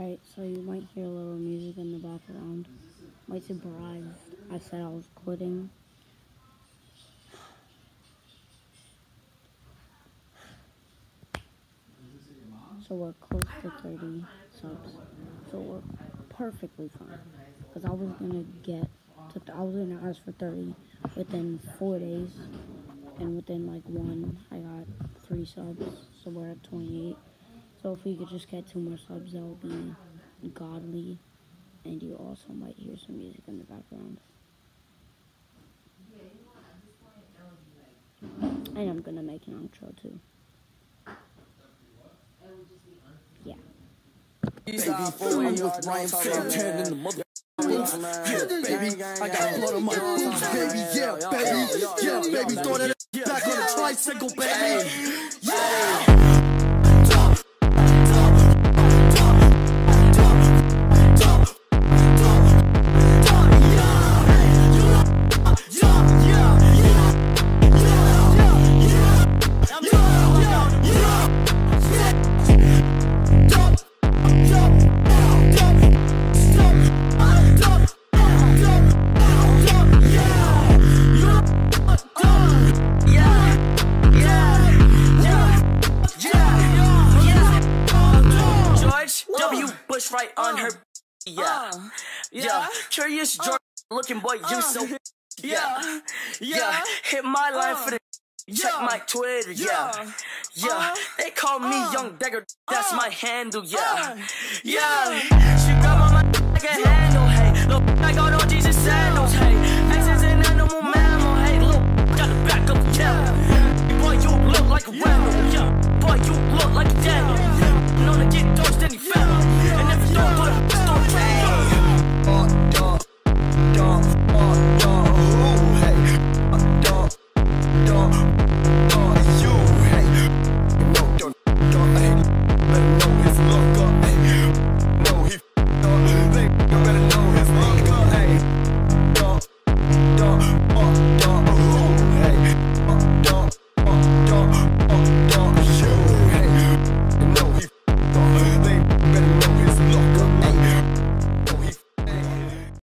Alright, so you might hear a little music in the background. Might surprise. I said I was quitting. So we're close to 30 subs. So we're perfectly fine. Because I was gonna get to, I was gonna ask for 30 within four days. And within like one, I got three subs. So we're at 28. So if we could just get two more subs, that would be godly. And you also might hear some music in the background. And I'm gonna make an outro too. Yeah. Baby, I got blood on my boots, baby. Yeah, baby, yeah, baby, throw that back on the tricycle, baby. Yeah. Right on her. Uh, uh, yeah. Yeah. Curious uh, George looking boy, you so. Yeah. Yeah. Hit my line for the. Check my Twitter, yeah. Yeah. They call me Young Dagger, that's my handle, yeah. Yeah. She got my like a handle, hey. Look, I got all Jesus sandals,